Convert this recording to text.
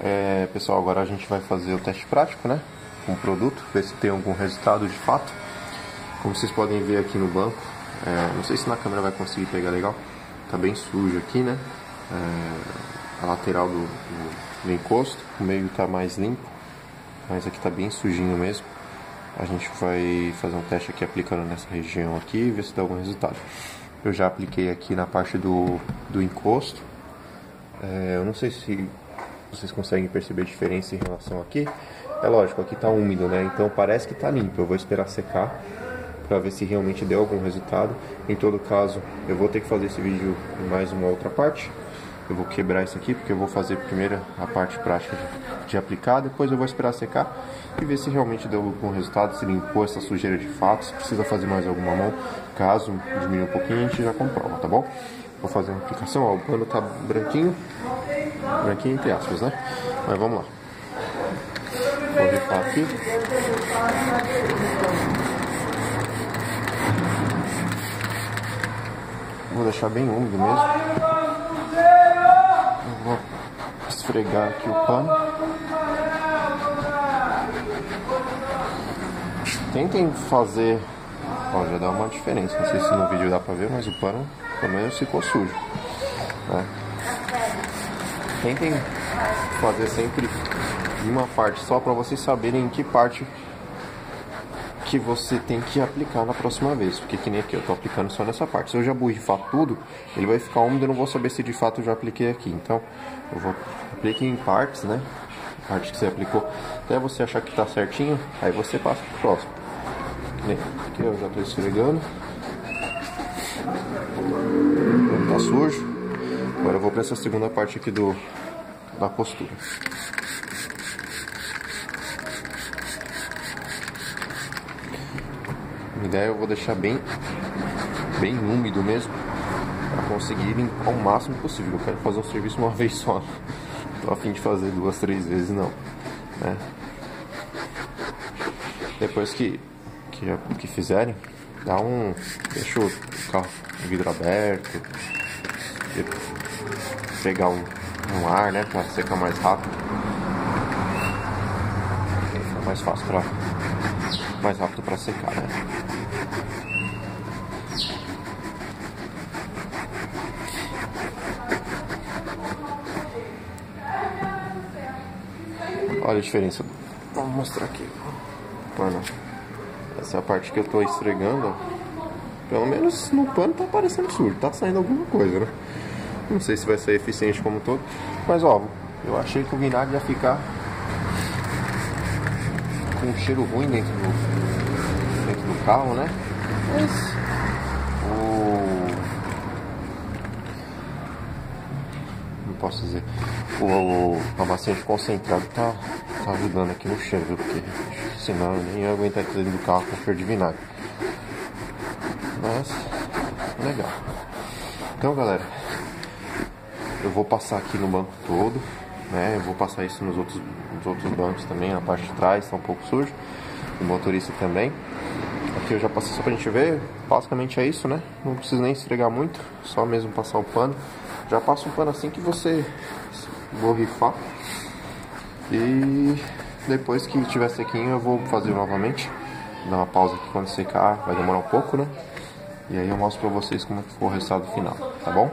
É, pessoal, agora a gente vai fazer o teste prático, né? Com o produto, ver se tem algum resultado de fato. Como vocês podem ver aqui no banco, é, não sei se na câmera vai conseguir pegar legal, tá bem sujo aqui, né? É, a lateral do, do, do encosto, o meio tá mais limpo, mas aqui tá bem sujinho mesmo. A gente vai fazer um teste aqui aplicando nessa região aqui e ver se dá algum resultado. Eu já apliquei aqui na parte do, do encosto. É, eu não sei se vocês conseguem perceber a diferença em relação aqui. É lógico, aqui está úmido, né? Então parece que está limpo. Eu vou esperar secar para ver se realmente deu algum resultado. Em todo caso, eu vou ter que fazer esse vídeo em mais uma outra parte. Eu vou quebrar isso aqui porque eu vou fazer primeiro a parte prática de, de aplicar, depois eu vou esperar secar e ver se realmente deu algum resultado, se limpou essa sujeira de fato, se precisa fazer mais alguma mão. Caso diminua um pouquinho, a gente já comprova, tá bom? Vou fazer uma aplicação, ó, o pano tá branquinho, branquinho entre aspas, né? Mas vamos lá. Vou rifar aqui. Vou deixar bem úmido mesmo. Esfregar aqui o pano. Tentem fazer. Ó, já dá uma diferença. Não sei se no vídeo dá pra ver, mas o pano pelo menos ficou sujo. Né? Tentem fazer sempre de uma parte só para vocês saberem em que parte que você tem que aplicar na próxima vez. Porque que nem aqui, eu tô aplicando só nessa parte. Se eu já borrifar tudo, ele vai ficar úmido, eu não vou saber se de fato eu já apliquei aqui. Então, eu vou aplicar em partes, né? Parte que você aplicou, até você achar que tá certinho, aí você passa pro próximo. Aqui eu já tô esfregando. Tá sujo. Agora eu vou para essa segunda parte aqui do da postura. A ideia é eu vou deixar bem bem úmido mesmo para conseguir limpar o máximo possível. Eu quero fazer um serviço uma vez só. Tô a fim de fazer duas, três vezes não. Né? Depois que que, que fizerem, dá um. Deixa o carro, vidro aberto. Pegar um, um ar, né? Pra secar mais rápido. Fica mais fácil pra. Mais rápido pra secar, né? Olha a diferença. Vamos mostrar aqui. Pano. Essa é a parte que eu tô esfregando. Pelo menos no pano tá parecendo sujo. Tá saindo alguma coisa, né? Não sei se vai ser eficiente como todo. Mas ó, eu achei que o vinagre ia ficar com um cheiro ruim dentro do, dentro do carro, né? Mas Não posso dizer. O, o amaciante concentrado tá, tá ajudando aqui no cheiro, viu? Porque senão eu nem ia aguentar dentro do carro com cheiro de vinagre. Mas, legal. Então, galera, eu vou passar aqui no banco todo, né? Eu vou passar isso nos outros, nos outros bancos também, na parte de trás, tá um pouco sujo. O motorista também. Aqui eu já passei só pra gente ver. Basicamente é isso, né? Não precisa nem esfregar muito, só mesmo passar o pano. Já passa o pano assim que você borrifar. E depois que tiver sequinho eu vou fazer novamente. Dar uma pausa aqui quando secar, vai demorar um pouco, né? E aí eu mostro pra vocês como ficou o resultado final, tá bom?